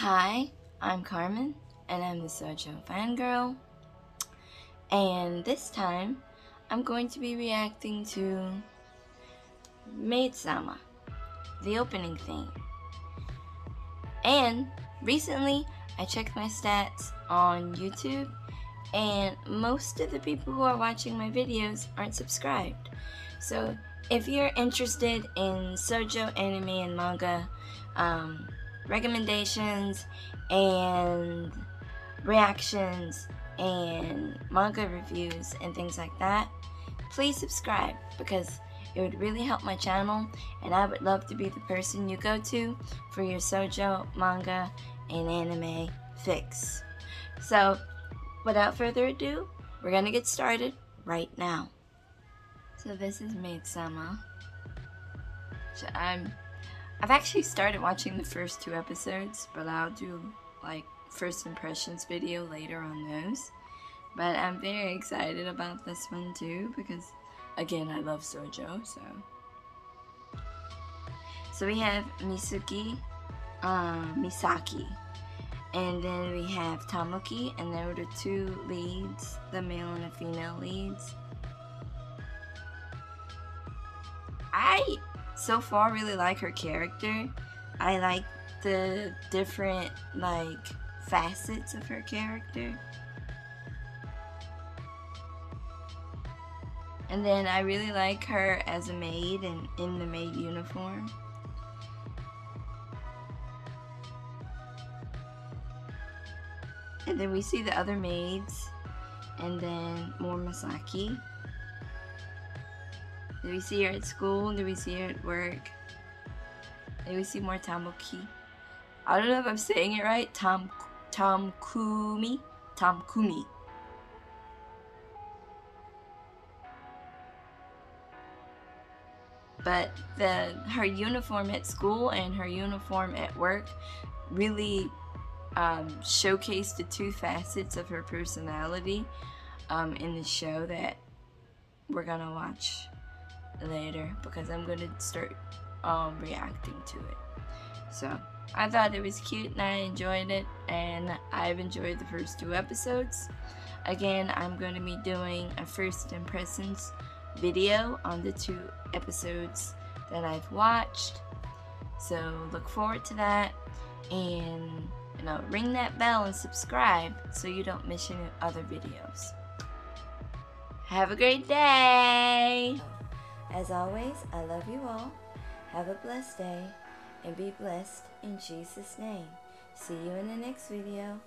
Hi, I'm Carmen, and I'm the Shoujo fangirl. And this time, I'm going to be reacting to Maid Sama, the opening theme. And recently, I checked my stats on YouTube, and most of the people who are watching my videos aren't subscribed. So, if you're interested in Shoujo anime and manga, um, recommendations and reactions and manga reviews and things like that, please subscribe because it would really help my channel and I would love to be the person you go to for your shoujo, manga, and anime fix. So, without further ado, we're gonna get started right now. So this is Maid Sama. So I'm I've actually started watching the first two episodes, but I'll do like first impressions video later on those. But I'm very excited about this one too because again I love Shoujo, so. So we have Misuki, um, Misaki, and then we have Tamuki, and there were the two leads, the male and the female leads. I so far really like her character. I like the different like facets of her character. And then I really like her as a maid and in the maid uniform. And then we see the other maids and then more Misaki. Do we see her at school? Do we see her at work? Do we see more Tamuki? I don't know if I'm saying it right. Tam Tamkumi? Tamkumi. But the her uniform at school and her uniform at work really um, showcased the two facets of her personality um, in the show that we're gonna watch later because I'm to start um, reacting to it. So I thought it was cute and I enjoyed it and I've enjoyed the first two episodes. Again, I'm going to be doing a first impressions video on the two episodes that I've watched. So look forward to that and you know ring that bell and subscribe so you don't miss any other videos. Have a great day! As always, I love you all. Have a blessed day and be blessed in Jesus' name. See you in the next video.